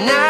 tonight.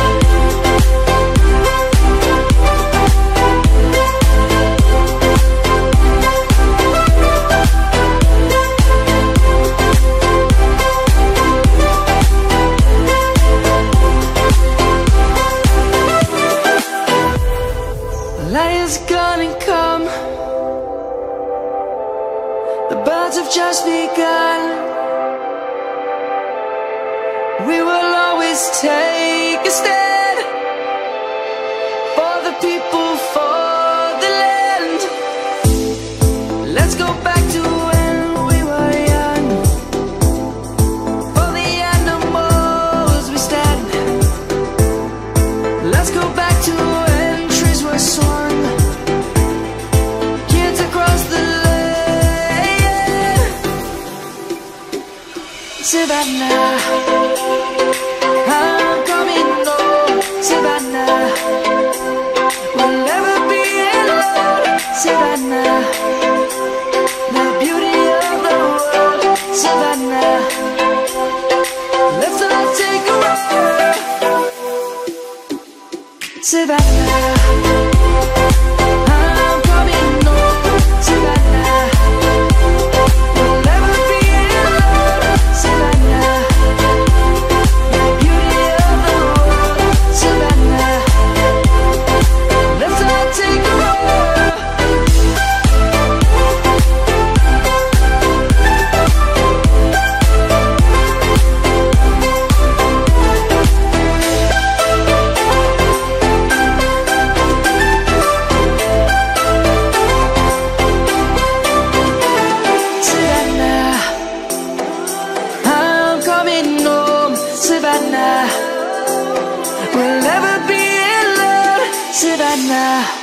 just begun. We will always take a step. Savannah, I'm coming home, Savannah. We'll never be alone, The beauty of the world, Let's take a. right now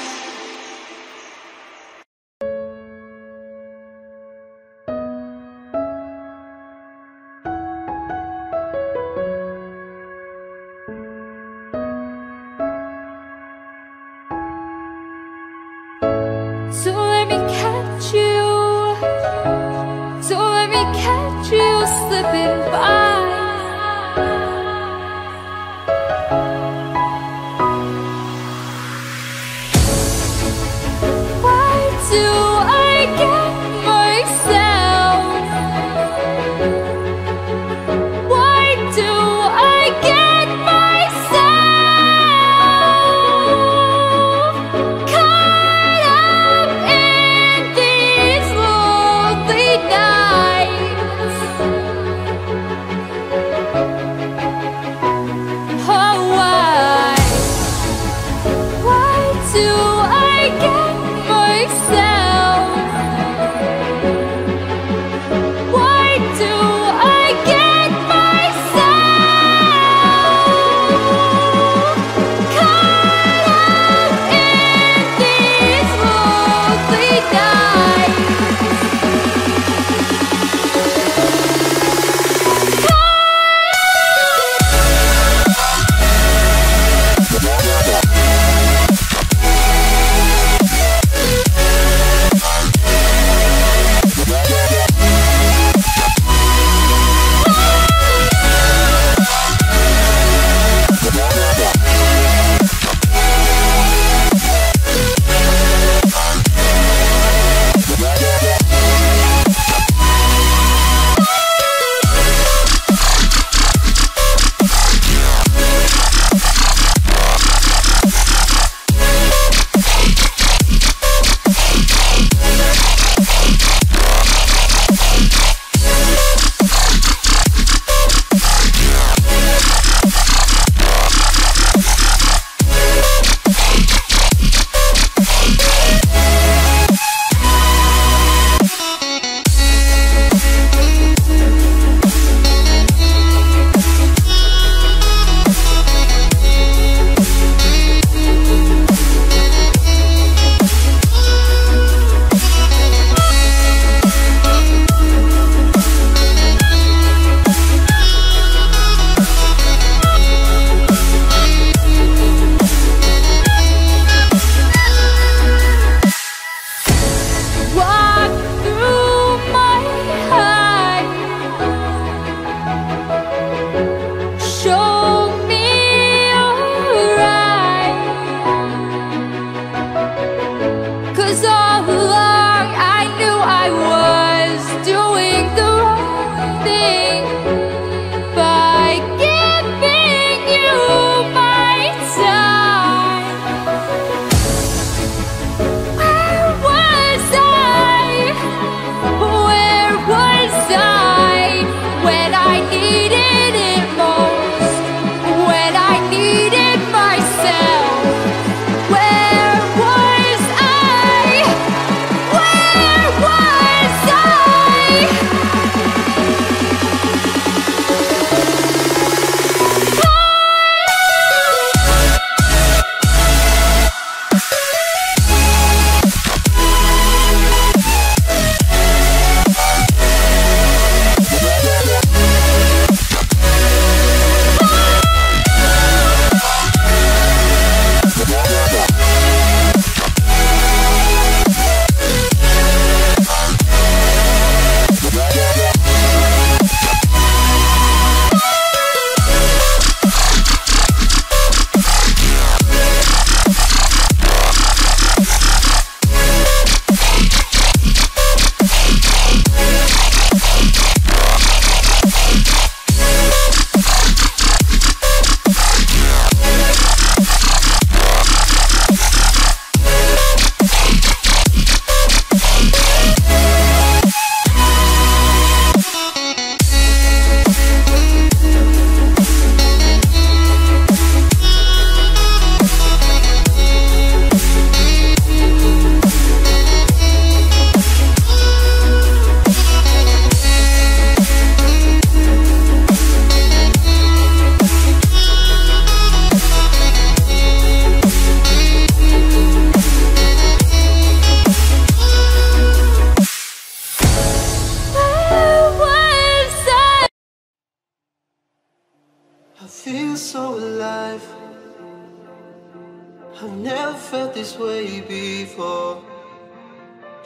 before.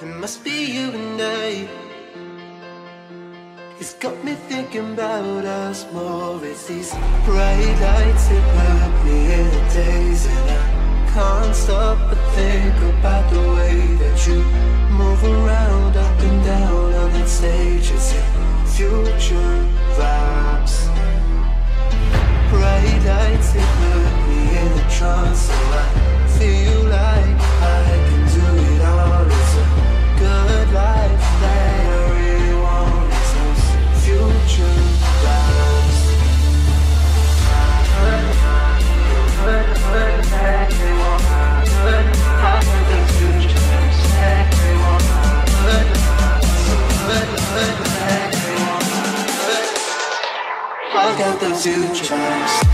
It must be you and I. It's got me thinking about us more. It's these bright lights that put me in a daze, and I can't stop but think about the way that you move around, up and down on that stage. It's your future vibes bright lights that put me in a trance So I feel like I I got